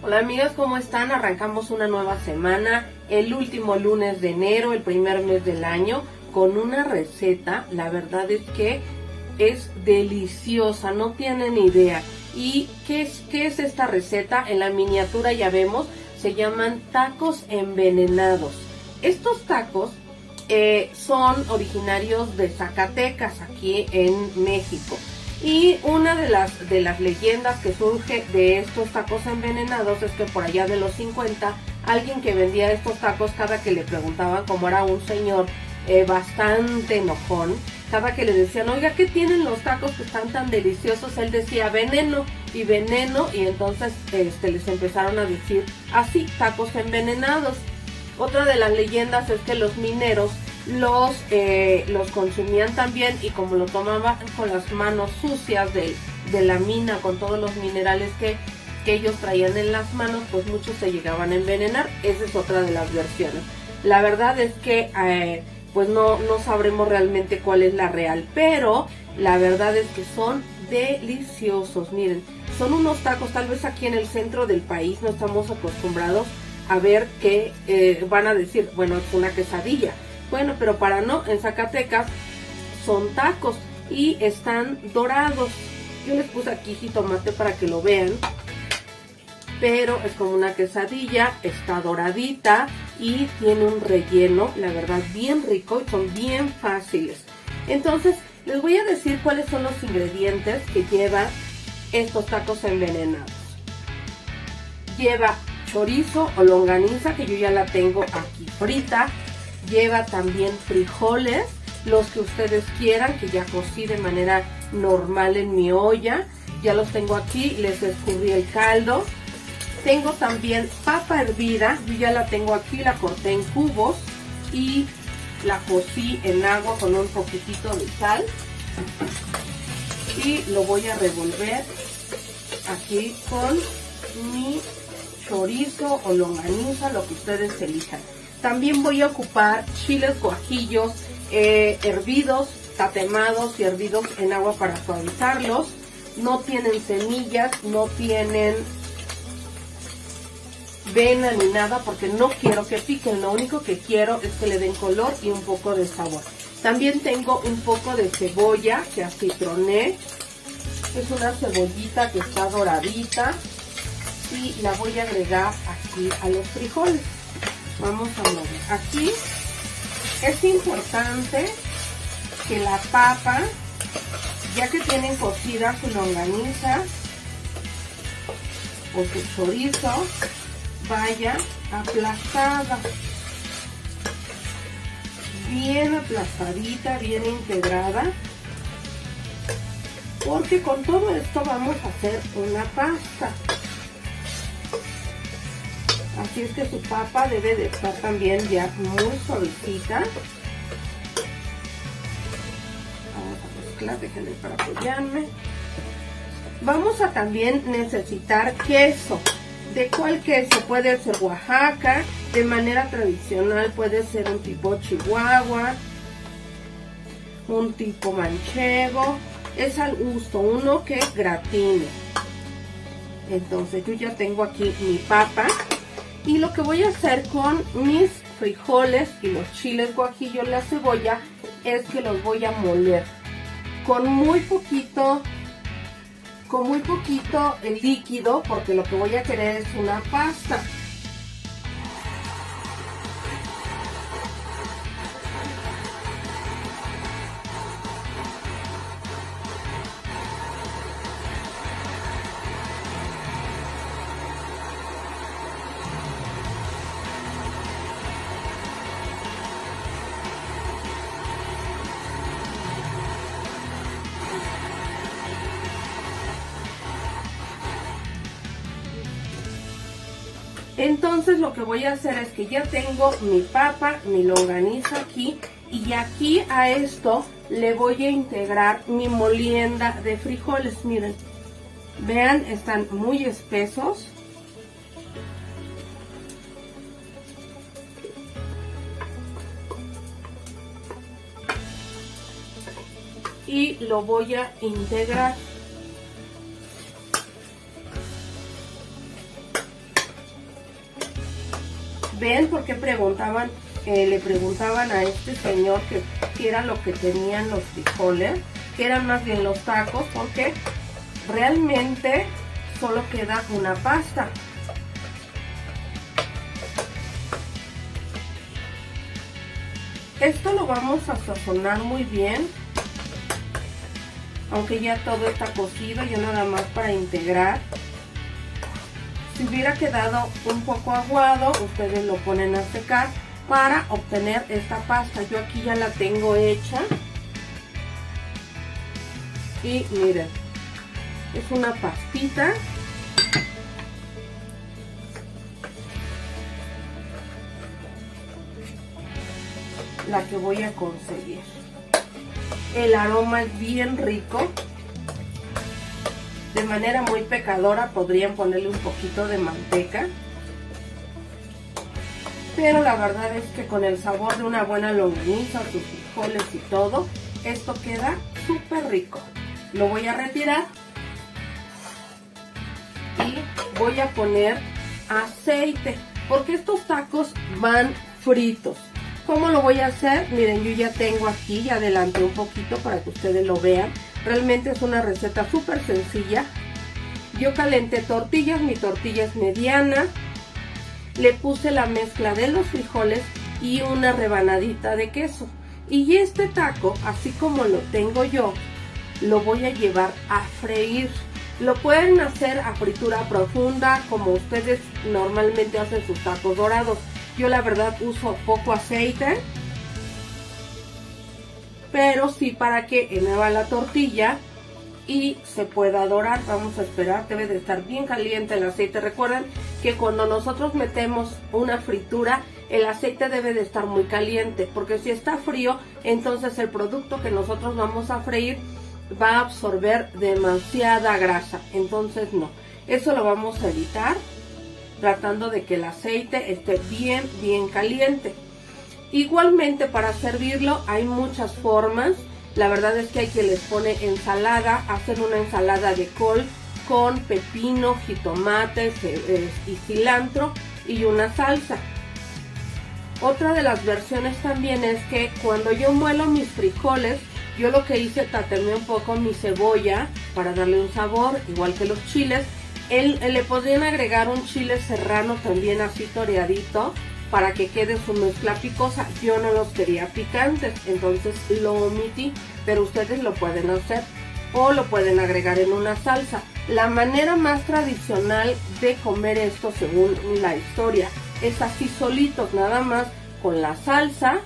Hola amigas, ¿cómo están? Arrancamos una nueva semana, el último lunes de enero, el primer mes del año, con una receta, la verdad es que es deliciosa, no tienen idea. ¿Y qué es, qué es esta receta? En la miniatura ya vemos, se llaman tacos envenenados. Estos tacos eh, son originarios de Zacatecas, aquí en México. Y una de las, de las leyendas que surge de estos tacos envenenados es que por allá de los 50, alguien que vendía estos tacos, cada que le preguntaban, como era un señor eh, bastante enojón, cada que le decían, oiga, ¿qué tienen los tacos que están tan deliciosos? Él decía veneno y veneno y entonces este, les empezaron a decir así, tacos envenenados. Otra de las leyendas es que los mineros los, eh, los consumían también y como lo tomaban con las manos sucias de, de la mina, con todos los minerales que, que, ellos traían en las manos, pues muchos se llegaban a envenenar. Esa es otra de las versiones. La verdad es que eh, pues no, no sabremos realmente cuál es la real, pero la verdad es que son deliciosos. Miren, son unos tacos, tal vez aquí en el centro del país no estamos acostumbrados a ver que eh, van a decir, bueno, es una quesadilla bueno, pero para no, en Zacatecas son tacos y están dorados. Yo les puse aquí jitomate para que lo vean. Pero es como una quesadilla, está doradita y tiene un relleno, la verdad, bien rico y son bien fáciles. Entonces, les voy a decir cuáles son los ingredientes que lleva estos tacos envenenados. Lleva chorizo o longaniza, que yo ya la tengo aquí frita Lleva también frijoles, los que ustedes quieran, que ya cocí de manera normal en mi olla. Ya los tengo aquí, les escurrí el caldo. Tengo también papa hervida, yo ya la tengo aquí, la corté en cubos y la cocí en agua con un poquitito de sal. Y lo voy a revolver aquí con mi chorizo o longaniza, lo que ustedes elijan. También voy a ocupar chiles guajillos eh, hervidos, tatemados y hervidos en agua para suavizarlos. No tienen semillas, no tienen vena ni nada porque no quiero que piquen. Lo único que quiero es que le den color y un poco de sabor. También tengo un poco de cebolla que acitroné. Es una cebollita que está doradita y la voy a agregar aquí a los frijoles. Vamos a mover. Aquí es importante que la papa, ya que tienen cocida su longaniza o su chorizo, vaya aplastada. Bien aplastadita, bien integrada. Porque con todo esto vamos a hacer una pasta. Así es que su papa debe de estar también ya muy suavecita. Vamos a mezclar, déjenme para apoyarme. Vamos a también necesitar queso. ¿De cuál queso? Puede ser Oaxaca, de manera tradicional puede ser un tipo Chihuahua, un tipo manchego, es al gusto, uno que gratine. Entonces yo ya tengo aquí mi papa. Y lo que voy a hacer con mis frijoles y los chiles guajillo, la cebolla, es que los voy a moler con muy poquito, con muy poquito líquido, porque lo que voy a querer es una pasta. Entonces lo que voy a hacer es que ya tengo mi papa, mi longaniza aquí y aquí a esto le voy a integrar mi molienda de frijoles. Miren, vean, están muy espesos. Y lo voy a integrar. Ven por qué preguntaban, eh, le preguntaban a este señor que, era lo que tenían los frijoles, que eran más bien los tacos, porque realmente solo queda una pasta. Esto lo vamos a sazonar muy bien. Aunque ya todo está cocido, ya nada más para integrar. Si hubiera quedado un poco aguado, ustedes lo ponen a secar para obtener esta pasta. Yo aquí ya la tengo hecha. Y miren, es una pastita la que voy a conseguir. El aroma es bien rico. De manera muy pecadora podrían ponerle un poquito de manteca. Pero la verdad es que con el sabor de una buena longaniza, sus frijoles y todo, esto queda súper rico. Lo voy a retirar. Y voy a poner aceite. Porque estos tacos van fritos. ¿Cómo lo voy a hacer? Miren, yo ya tengo aquí, ya adelanté un poquito para que ustedes lo vean. Realmente es una receta súper sencilla. Yo calenté tortillas, mi tortilla es mediana. Le puse la mezcla de los frijoles y una rebanadita de queso. Y este taco, así como lo tengo yo, lo voy a llevar a freír. Lo pueden hacer a fritura profunda, como ustedes normalmente hacen sus tacos dorados. Yo la verdad uso poco aceite. Pero sí para que eneva la tortilla y se pueda dorar. Vamos a esperar, debe de estar bien caliente el aceite. Recuerden que cuando nosotros metemos una fritura, el aceite debe de estar muy caliente. Porque si está frío, entonces el producto que nosotros vamos a freír va a absorber demasiada grasa. Entonces no, eso lo vamos a evitar tratando de que el aceite esté bien, bien caliente. Igualmente para servirlo hay muchas formas. La verdad es que hay quien les pone ensalada, hacen una ensalada de col con pepino, jitomate y cilantro y una salsa. Otra de las versiones también es que cuando yo muelo mis frijoles, yo lo que hice, tatemé un poco mi cebolla para darle un sabor, igual que los chiles, él, le podrían agregar un chile serrano también así toreadito para que quede su mezcla picosa. Yo no los quería picantes, entonces lo omití, pero ustedes lo pueden hacer o lo pueden agregar en una salsa. La manera más tradicional de comer esto, según la historia, es así solitos, nada más con la salsa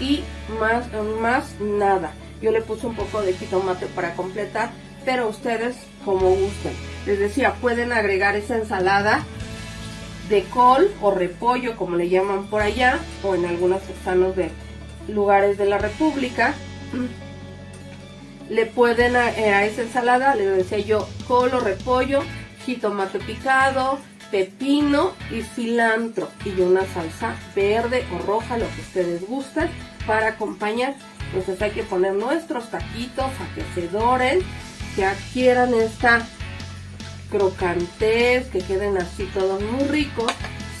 y más, más nada. Yo le puse un poco de jitomate para completar, pero ustedes como gusten. Les decía, pueden agregar esa ensalada de col o repollo, como le llaman por allá, o en algunos estados de lugares de la República. Le pueden a, eh, a esa ensalada, les decía yo, col o repollo, jitomate picado, pepino y cilantro y una salsa verde o roja, lo que ustedes gusten, para acompañar. Entonces hay que poner nuestros taquitos a que se doren, que adquieran esta crocantes, que queden así todos muy ricos.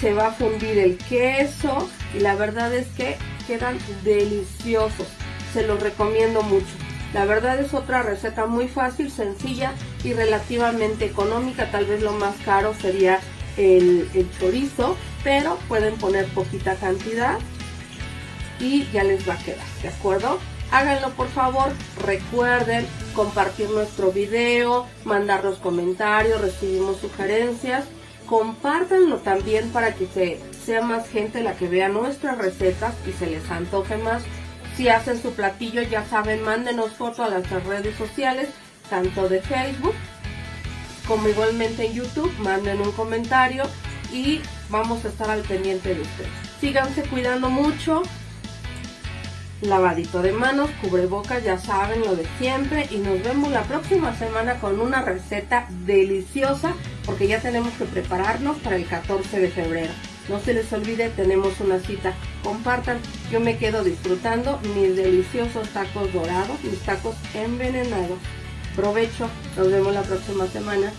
Se va a fundir el queso y la verdad es que quedan deliciosos. Se los recomiendo mucho. La verdad es otra receta muy fácil, sencilla y relativamente económica. Tal vez lo más caro sería el, el chorizo, pero pueden poner poquita cantidad y ya les va a quedar, ¿de acuerdo? háganlo por favor. Recuerden compartir nuestro video, mandar los comentarios, recibimos sugerencias. Compártanlo también para que sea más gente la que vea nuestras recetas y se les antoje más. Si hacen su platillo, ya saben, mándenos fotos a nuestras redes sociales, tanto de Facebook como igualmente en YouTube. Manden un comentario y vamos a estar al pendiente de ustedes. Síganse cuidando mucho lavadito de manos, cubrebocas, ya saben lo de siempre y nos vemos la próxima semana con una receta deliciosa porque ya tenemos que prepararnos para el 14 de febrero. No se les olvide, tenemos una cita. Compartan, yo me quedo disfrutando mis deliciosos tacos dorados, mis tacos envenenados. Provecho, nos vemos la próxima semana.